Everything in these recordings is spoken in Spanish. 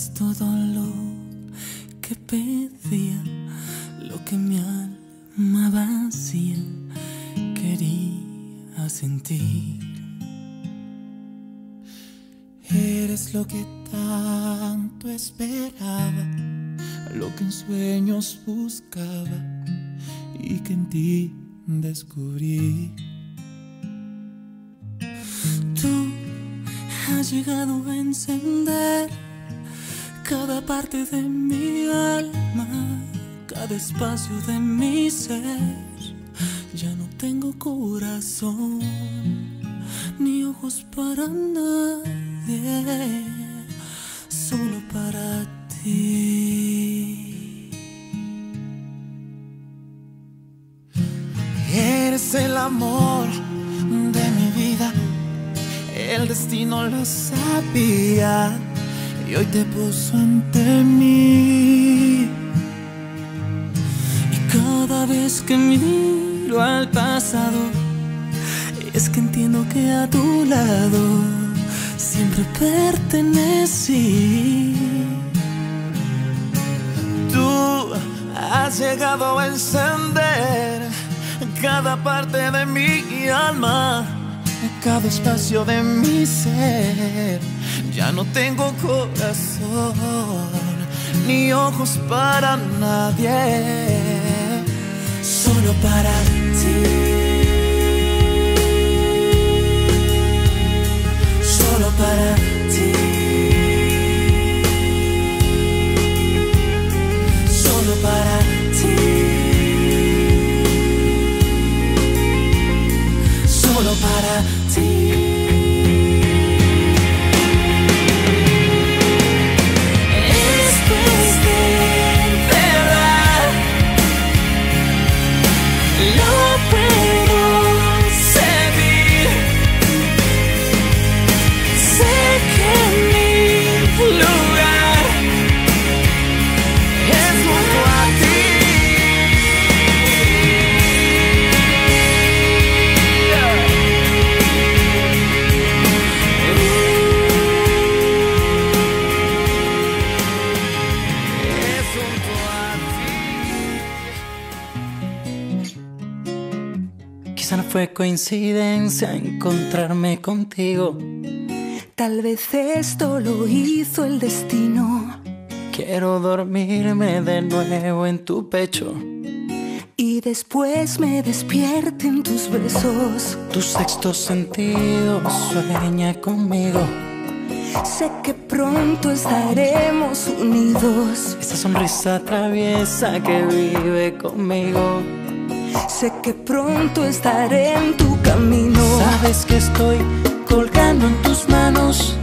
Tienes todo lo que pedía, lo que mi alma vacía quería sentir. Eres lo que tanto esperaba, lo que en sueños buscaba y que en ti descubrí. Tú has llegado a encender cada parte de mi alma, cada espacio de mi ser. Ya no tengo corazón ni ojos para nadie, solo para ti. Eres el amor de mi vida, el destino lo sabía y hoy te puso ante mí. Y cada vez que miro al pasado, es que entiendo que a tu lado siempre pertenecí. Tú has llegado a encender cada parte de mi alma, cada espacio de mi ser. Ya no tengo corazón ni ojos para nadie, solo para ti. Solo para Quizá no fue coincidencia encontrarme contigo. Tal vez esto lo hizo el destino Quiero dormirme de nuevo en tu pecho. y después me despierte en tus besos. Tu sexto sentido sueña conmigo. Sé que pronto estaremos unidos. Esa sonrisa traviesa que vive conmigo. Sé que pronto estaré en tu camino. Sabes que estoy colgando en tus manos.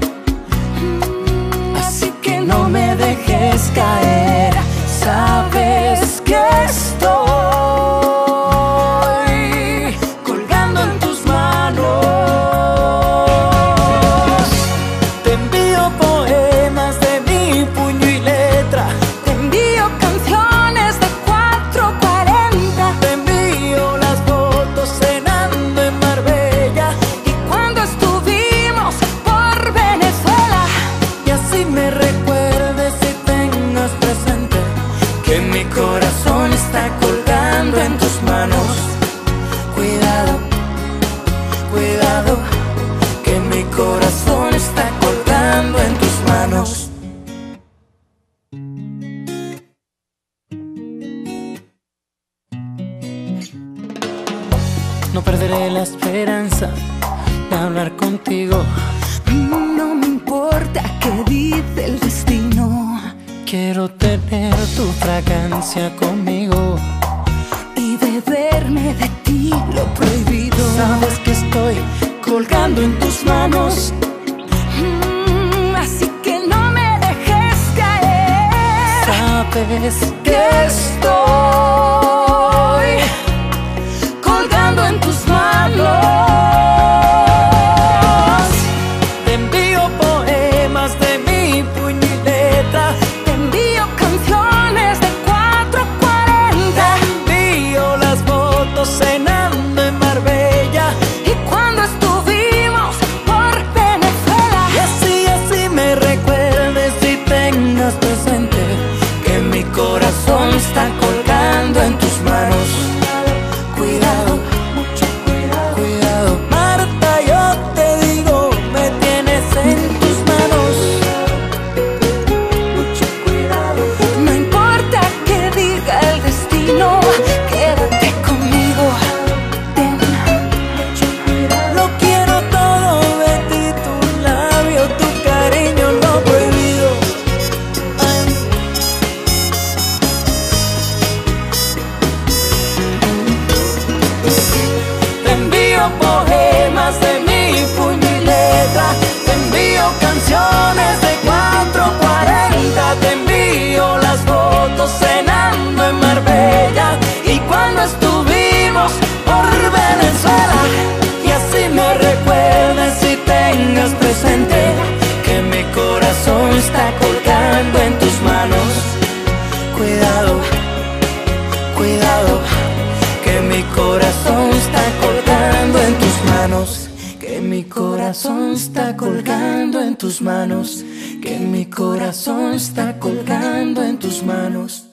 No perderé la esperanza de hablar contigo. no me importa qué dice el destino. Quiero tener tu fragancia conmigo. Y beberme de ti lo prohibido. Sabes que estoy colgando en tus manos. Mm, así que no me dejes caer. Sabes que estoy corazón está colgando en tus manos, que mi corazón está colgando en tus manos.